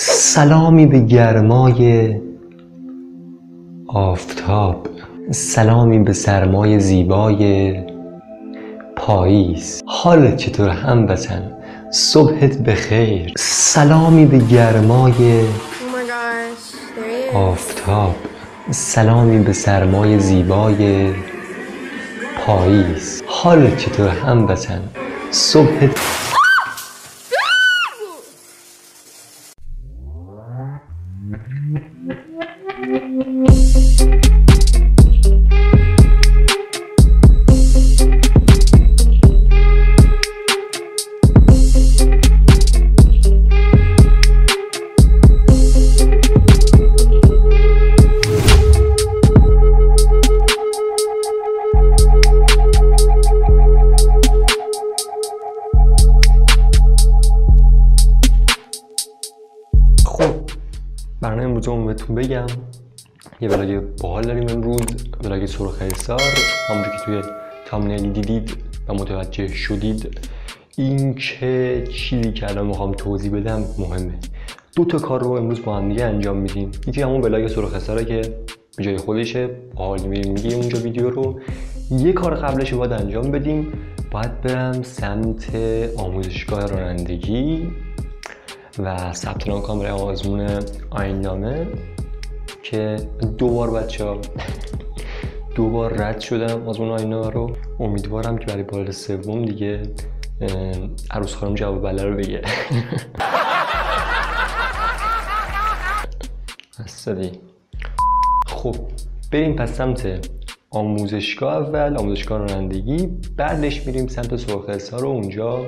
سلامی به گرمای آفتاب. سلامی به سرمای زیبای پاییز. حالت چطور هموطن؟ صبحت بخیر. سلامی به گرمای Oh. آفتاب. سلامی به سرمای زیبای پاییز. حالت چطور هموطن؟ صبحت خب برنامه امروز رو بهتون بگم یه ولاگ باحال داریم امروز ولاگ سرخ حسار همونجور که توی تامنیل دیدید و متوجه شدید این که چیزی که الان می‌خوام توضیح بدم مهمه. دو تا کار رو امروز با هم دیگه انجام میدیم. یکی همون ولاگ سرخ حساره که به جای خودشه باحال میگیم اونجا ویدیو رو. یه کار قبلش باید انجام بدیم باید برم سمت آموزشگاه رانندگی. و ثبت نام کنم برای آزمون آیندامه که دو بار بچه ها دو بار رد شدم آزمون آیندامه رو. امیدوارم که برای بار سوم دیگه عروس خانم جواب بله رو بگه. هستدی خب بریم پس سمت آموزشگاه اول آموزشگاه رانندگی. بعدش میریم سمت سرخ حصار و اونجا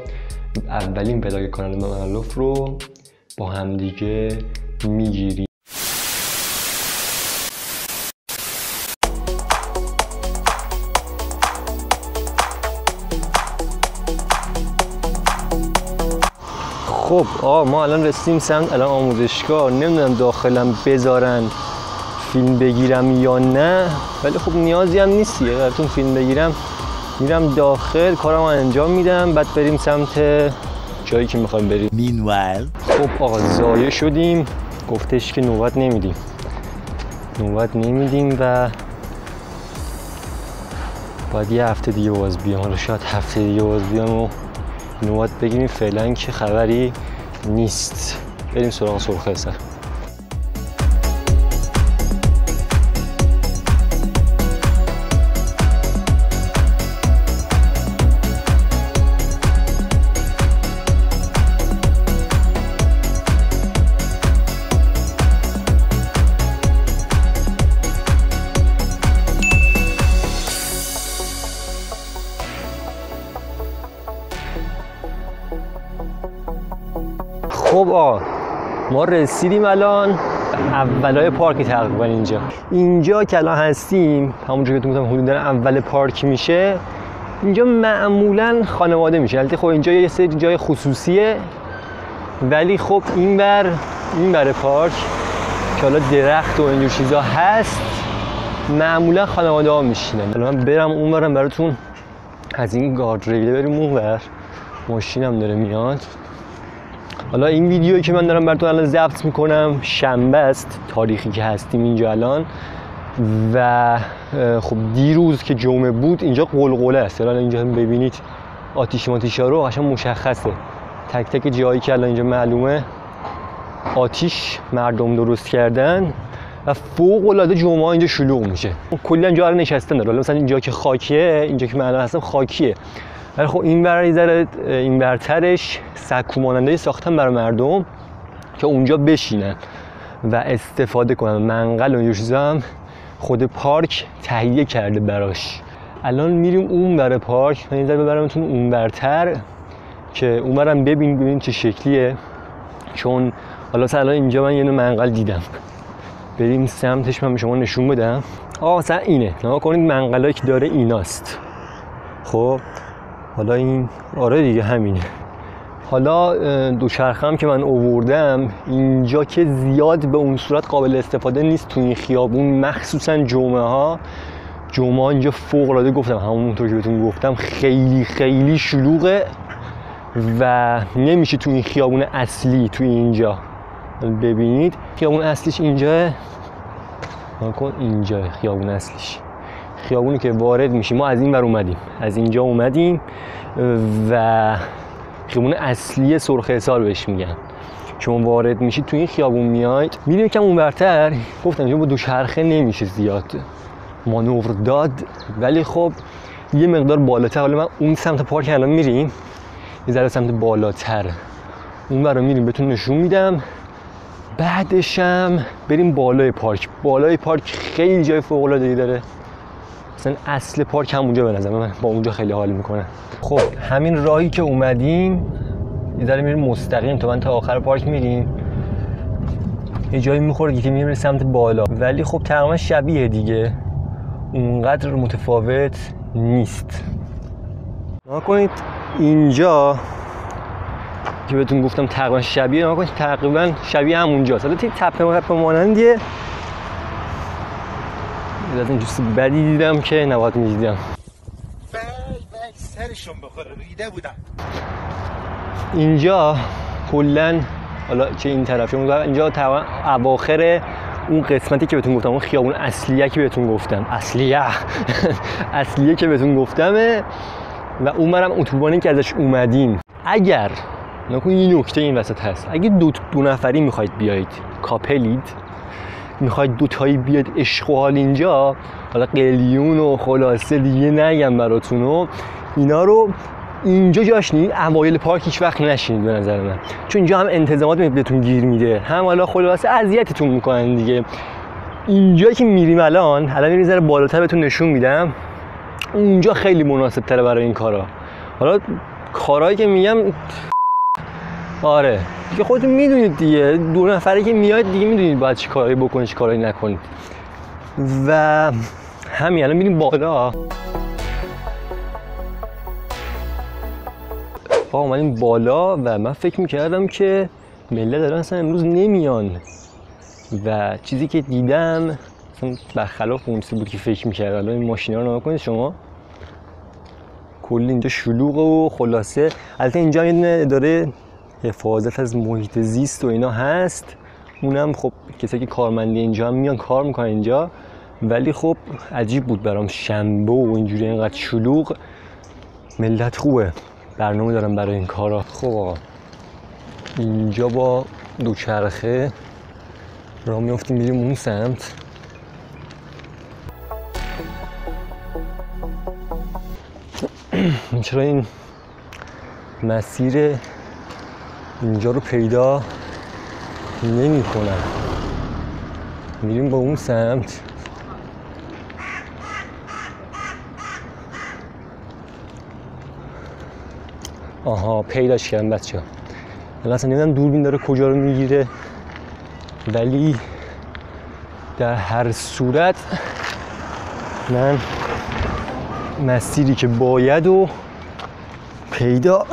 اولین ولاگ کانال مملوف رو با همدیگه می‌گیریم. خب آه ما الان رسیدیم سمت الان آموزشگاه. نمی‌دونم داخلم بذارن فیلم بگیرم یا نه ولی خب نیازی هم نیست دیگه. براتون فیلم بگیرم میرم داخل کارم انجام میدم بعد بریم سمت جایی که می‌خوایم بریم. Meanwhile, خب آقا زایه شدیم. گفتش که نوبت نمیدیم. نوبت نمیدیم و باید یه هفته دیگه باز بیام. حالا شاید هفته دیگه باز بیام و نوبت بگیریم. فعلا که خبری نیست. بریم سراغ سرخ حسر ما رسیدیم الان اولای پارک تقریبا اینجا. اینجا که الان هستیم همونجا که تو گفتم حدود اول پارک میشه اینجا معمولا خانواده میشه. البته خب اینجا یه سری جای خصوصیه ولی خب این بر این بر پارک که حالا درخت و اینجور چیزا هست معمولا خانواده ها میشینن. الان برم اون برم براتون از این گارد ریله بریم اون بر ماشینم داره میاد. حالا این ویدیویی که من دارم براتون الان ضبط می‌کنم شنبه است تاریخی که هستیم اینجا الان. و خب دیروز که جمعه بود اینجا قلقله است. الان اینجا هم ببینید آتیش ماتیشا رو قشنگ مشخصه. تک تک جایی که الان اینجا معلومه آتیش مردم درست کردن و فوق العاده جمعه اینجا شلوغ میشه. کلا اینجا الان نشستن داره. مثلا اینجا که خاکیه اینجا که هستم خاکیه. ولی خب این یه ذره این برترش سکو ماننده ساختن برای مردم که اونجا بشینن و استفاده کنن. منقل و هم خود پارک تهیه کرده براش. الان میریم اون بر پارک. من یه ذره ببرمتون اون برتر که اون برم ببین ببین چه شکلیه. چون حالا الان اینجا من یه منقل دیدم. بریم سمتش من به شما نشون بدم. آه مثلا اینه. نگاه کنید منقلایی که داره ایناست. خب؟ حالا این آره دیگه همینه. حالا دوچرخه هم که من اووردم اینجا که زیاد به اون صورت قابل استفاده نیست تو این خیابون مخصوصا جمعه ها جمعه ها اینجا فوق العاده گفتم همونطور که بهتون گفتم خیلی خیلی شلوغه و نمیشه تو این خیابون اصلی تو اینجا. ببینید خیابون اصلیش اینجا کن اینجا خیابون اصلیش. خیابونی که وارد میشیم ما از این ور اومدیم. از اینجا اومدیم و خیابون اصلی سرخ حصار بهش میگن. شما وارد میشید تو این خیابون میاید. میریم کم اونورتر؟ گفتم اینجا با دوچرخه نمیشه زیاد مانور داد. ولی خب یه مقدار بالاتر. حالا من اون سمت پارک الان میریم. یه ذره سمت بالاتر. اون رو میریم بهتون نشون میدم. بعدشم بریم بالای پارک. بالای پارک خیلی جای فوق العاده داره. مثلا اصل پارک همونجا به نظر من با اونجا خیلی حال می‌کنه. خب همین راهی که اومدیم یه ذره میریم مستقیم تا من تا آخر پارک میریم. یه جایی می‌خوره که میریم سمت بالا. ولی خب تقریبا شبیه دیگه. اونقدر متفاوت نیست. کنید اینجا که بهتون گفتم تقریبا شبیه. نکنید تقریبا شبیه همونجاست. حالا تپه مانندیه. از جوست بدی دیدم که نباید می‌دیدم. سرشون بخوره ریده بودم اینجا کلا حالا چه این اون اینجا اواخر اون قسمتی که بهتون گفتم اون خیابون اصلیه که بهتون گفتم. اصلیه. اصلیه که بهتون گفتمه و اون برم اتوبانی که ازش اومدین. اگر نکن این نکته این وسط هست اگه دو, دو نفری می‌خواید بیاید کاپلید می‌خواید دو تایی بیاد عشق و حال اینجا حالا قلیون و خلاصه دیگه نگم براتون و اینا رو اینجا جاش نید اوایل پارک هیچ وقت نشینید به نظر من. چون اینجا هم انتظامات بهتون گیر میده. هم حالا خلاصه اذیتتون می‌کنن دیگه. اینجا که میریم الان الان میریم ذره بالاتر بهتون نشون میدم. اونجا خیلی مناسب تره برای این کارا. حالا کارهایی که میگم آره. دیگه خودتون می‌دونید دیگه. دو نفره که میاد دیگه می‌دونید باید چی کارهایی بکنید چی کارهایی نکنید. و همین الان میریم بالا. آقا اومدیم بالا و من فکر می‌کردم که مله دارن اصلا امروز نمیان. و چیزی که دیدم اصلا برخلاف اون بود که فکر می‌کرد الان این ماشینا رو کنید شما. کلی اینجا شلوغ و خلاصه. البته اینجا یه اداره حفاظت از محیط زیست و اینا هست. اونم خب کسایی که کارمندی اینجا هم میان کار می‌کنن اینجا. ولی خب عجیب بود برام شنبه و اینجوری اینقدر شلوغ. ملت خوبه. برنامه دارم برای این کارا. خب آقا اینجا با دوچرخه را میافتیم میریم اون سمت. چرا این مسیر اینجا رو پیدا نمی کنم. میریم با اون سمت. آها پیداش کردم بچه ها. اصلا نمی‌دونم دوربین داره کجا رو می‌گیره ولی در هر صورت من مسیری که باید و پیدا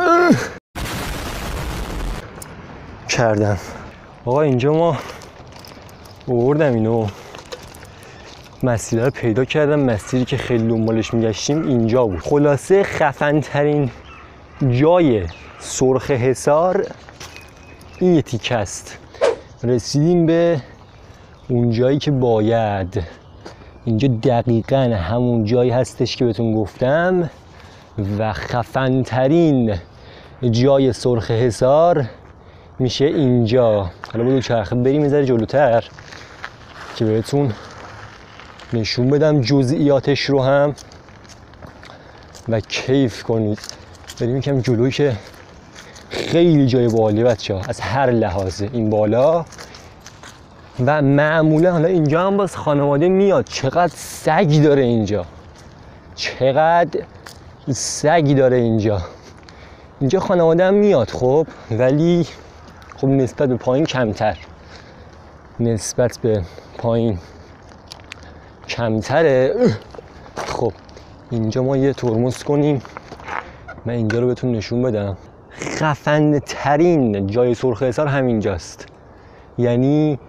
کردم آقا اینجا ما بردم اینو. مسیر رو پیدا کردم. مسیری که خیلی دنبالش میگشتیم اینجا بود. خلاصه خفن ترین جای سرخ حسار این یه تیک است. رسیدیم به اون جایی که باید. اینجا دقیقا همون جایی هستش که بهتون گفتم و خفن ترین جای سرخ حسار میشه اینجا. حالا با چرخه بریم یه جلوتر که بهتون نشون بدم جزئیاتش رو هم و کیف کنید. بریم یکم جلوی که خیلی جای بالی بچه ها. از هر لحاظ این بالا. و معمولا حالا اینجا هم باز خانواده میاد. چقدر سگ داره اینجا. چقدر سگ داره اینجا. اینجا خانواده هم میاد خب. ولی خب نسبت به پایین کمتر. نسبت به پایین کمتره. خب اینجا ما یه ترمز کنیم. من اینجا رو بهتون نشون بدم. خفن ترین جای سرخ حصار همینجاست. یعنی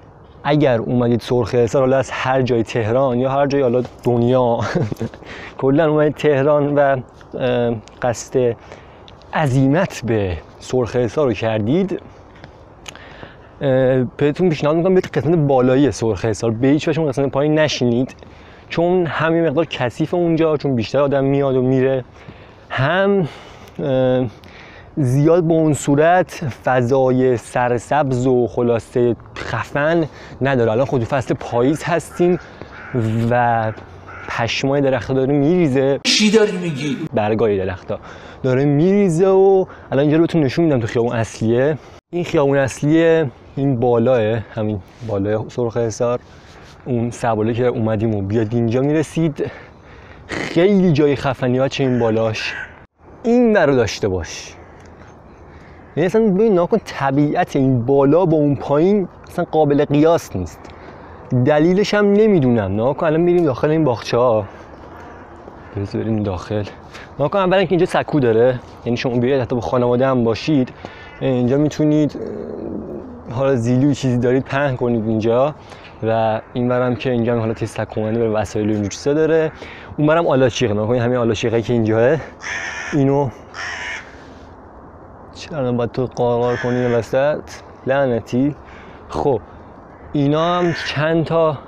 اگر اومدید سرخ حصار حالا از هر جای تهران یا هر جای حالا دنیا کلا اومدید تهران و قصد عزیمت به سرخ حصار رو کردید. بهتون پیشنهاد می‌کنم برید قسمت بالایی سرخ حصار به هیچ وجه قسمت پایین نشینید. چون همین مقدار کثیف اونجا چون بیشتر آدم میاد و میره. هم زیاد به اون صورت فضای سرسبز و خلاصه خفن نداره. الان خود فصل پاییز هستیم و پشمای درختها داره میریزه. چی داری میگی؟ برگای درختها داره میریزه و الان اینجا رو بهتون نشون میدم تو خیابون اصلیه. این خیابون اصلیه این بالاه همین بالای سرخ حصار اون سباله که اومدیم و بیاد اینجا می‌رسید. خیلی جای خفنی ها چه این بالاش. این رو داشته باش. یعنی اصلا ببین ناکن طبیعت این بالا با اون پایین اصلا قابل قیاس نیست. دلیلش هم نمی‌دونم. ناکن الان میریم داخل این باخچه ها بریم داخل. ناکن اولا که اینجا سکو داره. یعنی شما بیاید حتی با خانواده هم باشید اینجا می‌تونید حالا زیلو چیزی دارید پهن کنید اینجا و این برم که اینجا حالا تست تکومنی به وسایل اینجور چیزا داره. اون برم آلاشیق نکنید همین آلاشیقه که اینجاه اینو چرا باید تو قارقار کنی وسط؟ لعنتی. خب اینا هم چند تا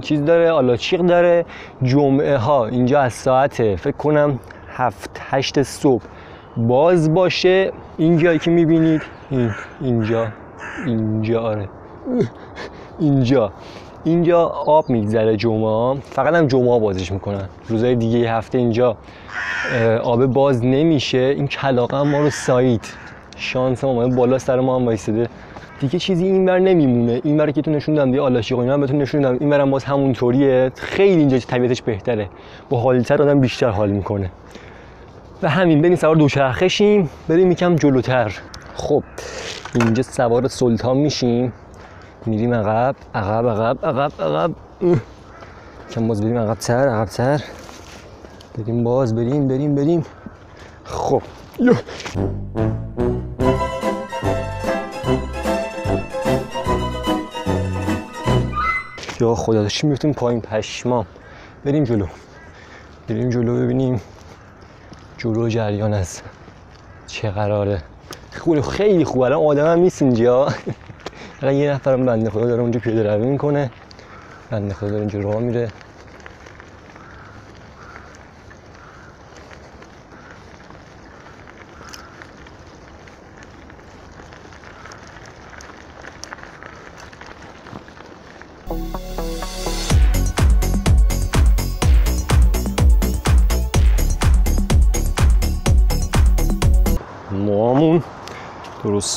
چیز داره آلاچیق داره. جمعه ها اینجا از ساعت فکر کنم هفت هشت صبح باز باشه. این جایی که می‌بینید این اینجا. اینجا آره. اینجا. اینجا آب میگذره جمعه فقط هم جمعه بازش می‌کنن. روزهای دیگه هفته اینجا آب باز نمیشه. این کلاقه ما رو سایت شانس ما بالا سر ما هم وایساده. دیگه چیزی این بر نمیمونه. این بر که تو نشون دادم دیگه آلاشی اینا بهتون نشون دادم. این برم باز همونطوریه خیلی اینجا طبیعتش بهتره. با حالتر آدم بیشتر حال می‌کنه. و همین بریم سوار دوچرخه شیم بریم یکم جلوتر. خب اینجا سوار سلطان میشیم. میریم عقب عقب عقب عقب عقب. کم باز بریم عقب تر عقب تر بریم باز بریم بریم بریم. خب. یا خدا داشتیم میفتیم پایین پشمام. بریم جلو. بریم جلو ببینیم جلو جریان از چه قراره. خوبه خیلی خوبه الان آدم هم نیست اینجا. یه نفرم بنده خدا داره اونجا پیاده روی می‌کنه. بنده خدا داره اینجا راه میره.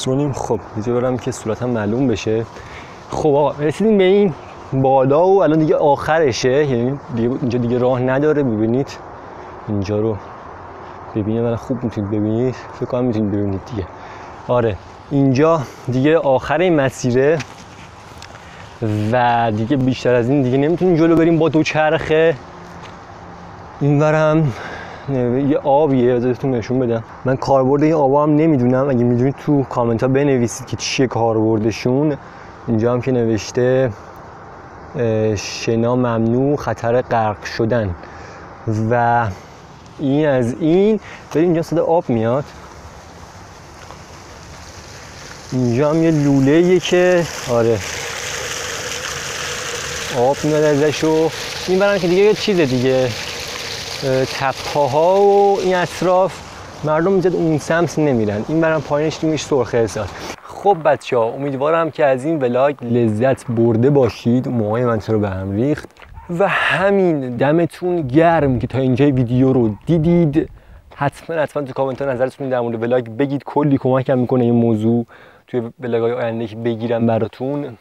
درست کنیم خب اینجا برم که صورتم معلوم بشه. خب آقا رسیدیم به این بالا و الان دیگه آخرشه. یعنی دیگه اینجا دیگه راه نداره ببینید. اینجا رو ببینید من خوب می‌تونید ببینید. فکر کنم می‌تونید ببینید دیگه. آره اینجا دیگه آخر این مسیره و دیگه بیشتر از این دیگه نمی‌تونیم جلو بریم با دو چرخه این برم یه آبیه ازتون نشون بدم من کاربرد این آبا هم نمی‌دونم اگه می‌دونید تو کامنت ها بنویسید که چیه کاربردشون اینجا هم که نوشته شنا ممنوع خطر غرق شدن و این از این بریم اینجا صدا آب میاد اینجا هم یه لوله که آره آب میاد ازش و این برم که دیگه یه چیز دیگه تپه ها و این اطراف مردم زیاد اون سمت نمیرن. این برم پایینش نیمیش سرخه حسار خب بچه ها امیدوارم که از این ولاگ لذت برده باشید. موهای من رو به هم ریخت؟ و همین دمتون گرم که تا اینجای ویدیو رو دیدید. حتما حتما تو کامنت ها نظرتون در مورد ولاگ بگید. کلی کمکم می‌کنه این موضوع توی ولاگ های آینده که بگیرم براتون.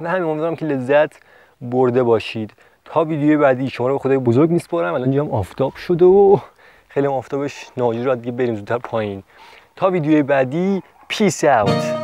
و همین امیدوارم که لذت برده باشید. تا ویدیو بعدی شما رو به خدای بزرگ میسپارم. الان هم آفتاب شده و خیلی آفتابش ناجور دیگه بریم زودتر پایین. تا ویدیو بعدی پیس اوت